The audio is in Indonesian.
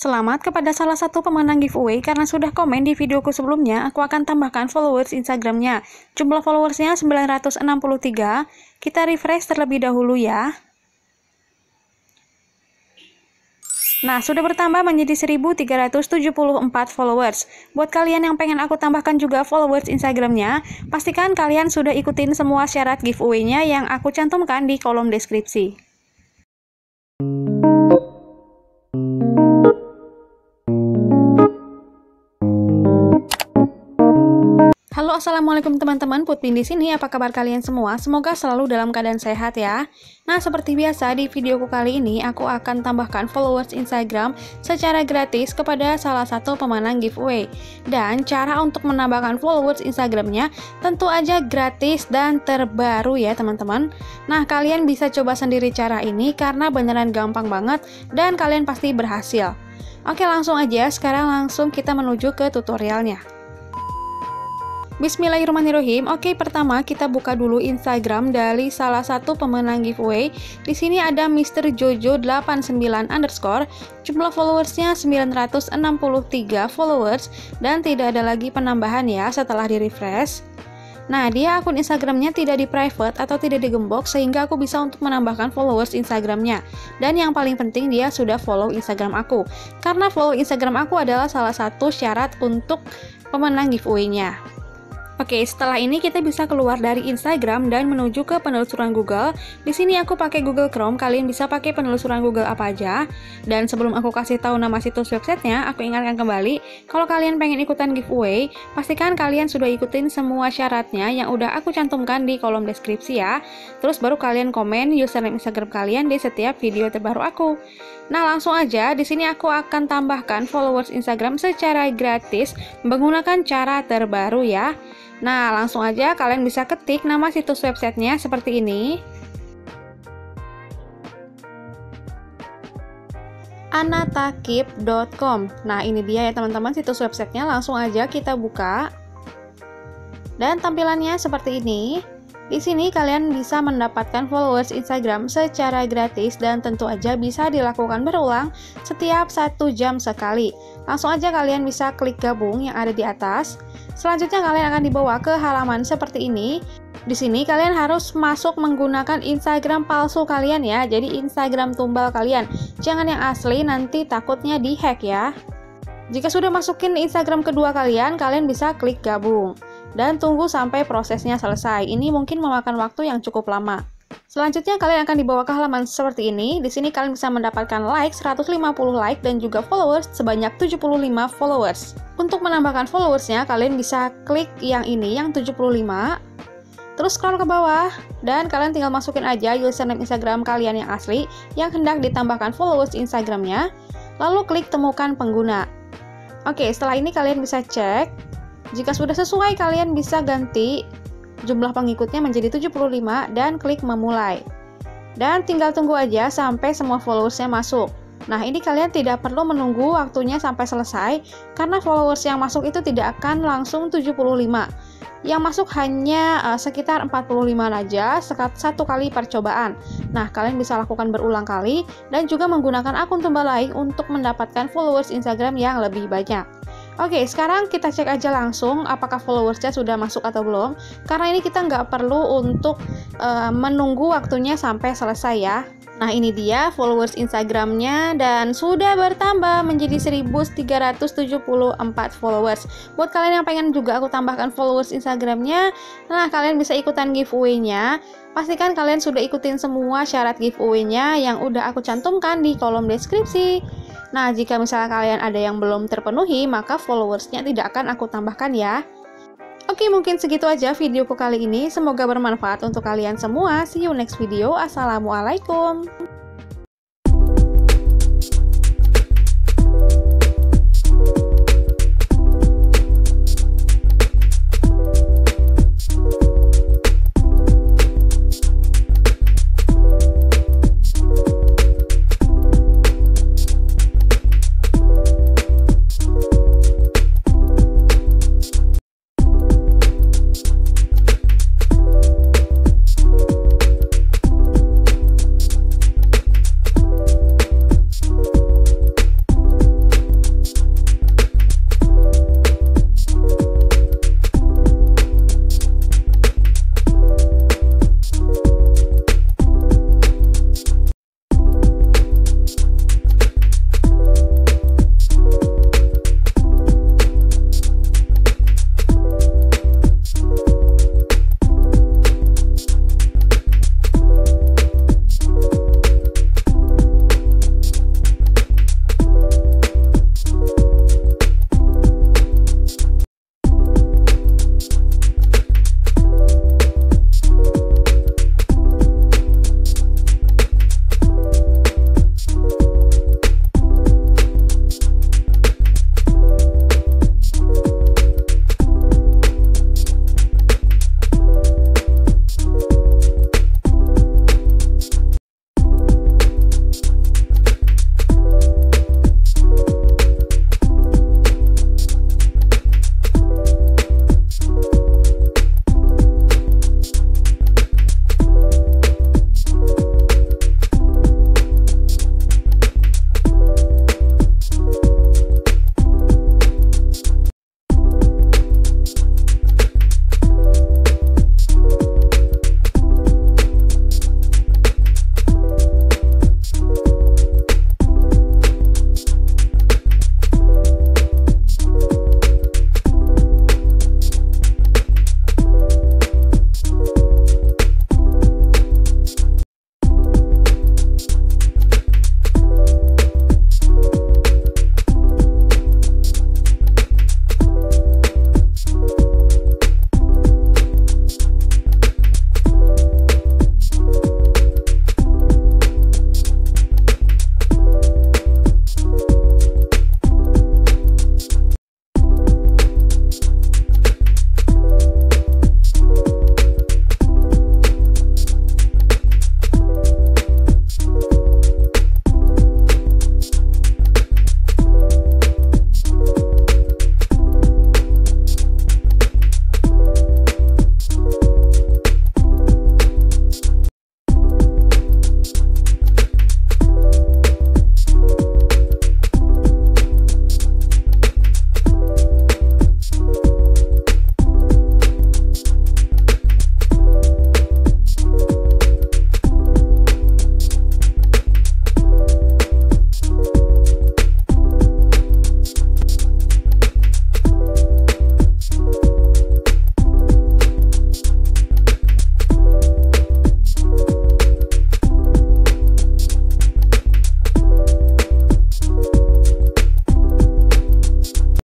Selamat kepada salah satu pemenang giveaway karena sudah komen di videoku sebelumnya, aku akan tambahkan followers Instagramnya. Jumlah followersnya 963. Kita refresh terlebih dahulu ya. Nah, sudah bertambah menjadi 1374 followers. Buat kalian yang pengen aku tambahkan juga followers Instagramnya, pastikan kalian sudah ikutin semua syarat giveaway-nya yang aku cantumkan di kolom deskripsi. Assalamualaikum teman-teman. Putpin di sini. Apa kabar kalian semua? Semoga selalu dalam keadaan sehat ya. Nah seperti biasa di videoku kali ini aku akan tambahkan followers Instagram secara gratis kepada salah satu pemenang giveaway. Dan cara untuk menambahkan followers Instagramnya tentu aja gratis dan terbaru ya teman-teman. Nah kalian bisa coba sendiri cara ini karena beneran gampang banget dan kalian pasti berhasil. Oke langsung aja. Sekarang langsung kita menuju ke tutorialnya Bismillahirrahmanirrahim. Oke, pertama kita buka dulu Instagram dari salah satu pemenang giveaway. Di sini ada Mr. Jojo 89 underscore. Jumlah followersnya 963 followers dan tidak ada lagi penambahan ya setelah di refresh. Nah, dia akun Instagramnya tidak di private atau tidak digembok sehingga aku bisa untuk menambahkan followers Instagramnya. Dan yang paling penting dia sudah follow Instagram aku. Karena follow Instagram aku adalah salah satu syarat untuk pemenang giveaway-nya. Oke, setelah ini kita bisa keluar dari Instagram dan menuju ke penelusuran Google. Di sini aku pakai Google Chrome, kalian bisa pakai penelusuran Google apa aja. Dan sebelum aku kasih tahu nama situs websitenya, aku ingatkan kembali, kalau kalian pengen ikutan giveaway, pastikan kalian sudah ikutin semua syaratnya yang udah aku cantumkan di kolom deskripsi ya. Terus baru kalian komen username Instagram kalian di setiap video terbaru aku. Nah, langsung aja di sini aku akan tambahkan followers Instagram secara gratis menggunakan cara terbaru ya. Nah, langsung aja kalian bisa ketik nama situs websitenya seperti ini. anatakip.com Nah, ini dia ya teman-teman situs websitenya. Langsung aja kita buka. Dan tampilannya seperti ini. Di sini kalian bisa mendapatkan followers Instagram secara gratis dan tentu aja bisa dilakukan berulang setiap satu jam sekali. Langsung aja kalian bisa klik gabung yang ada di atas. Selanjutnya kalian akan dibawa ke halaman seperti ini. Di sini kalian harus masuk menggunakan Instagram palsu kalian ya. Jadi Instagram tumbal kalian. Jangan yang asli nanti takutnya dihack ya. Jika sudah masukin Instagram kedua kalian, kalian bisa klik gabung dan tunggu sampai prosesnya selesai. Ini mungkin memakan waktu yang cukup lama. Selanjutnya kalian akan dibawa ke halaman seperti ini. Di sini kalian bisa mendapatkan like 150 like dan juga followers sebanyak 75 followers. Untuk menambahkan followersnya kalian bisa klik yang ini yang 75. Terus scroll ke bawah dan kalian tinggal masukin aja username Instagram kalian yang asli yang hendak ditambahkan followers Instagramnya. Lalu klik temukan pengguna. Oke, setelah ini kalian bisa cek jika sudah sesuai, kalian bisa ganti jumlah pengikutnya menjadi 75 dan klik memulai. Dan tinggal tunggu aja sampai semua followersnya masuk. Nah, ini kalian tidak perlu menunggu waktunya sampai selesai karena followers yang masuk itu tidak akan langsung 75. Yang masuk hanya uh, sekitar 45 aja satu kali percobaan. Nah, kalian bisa lakukan berulang kali dan juga menggunakan akun tumbal lain untuk mendapatkan followers Instagram yang lebih banyak. Oke, sekarang kita cek aja langsung apakah followersnya sudah masuk atau belum. Karena ini kita nggak perlu untuk uh, menunggu waktunya sampai selesai ya. Nah ini dia followers Instagramnya dan sudah bertambah menjadi 1374 followers Buat kalian yang pengen juga aku tambahkan followers Instagramnya Nah kalian bisa ikutan giveaway-nya Pastikan kalian sudah ikutin semua syarat giveaway-nya yang udah aku cantumkan di kolom deskripsi Nah, jika misalnya kalian ada yang belum terpenuhi, maka followersnya tidak akan aku tambahkan ya. Oke, mungkin segitu aja videoku kali ini. Semoga bermanfaat untuk kalian semua. See you next video. Assalamualaikum.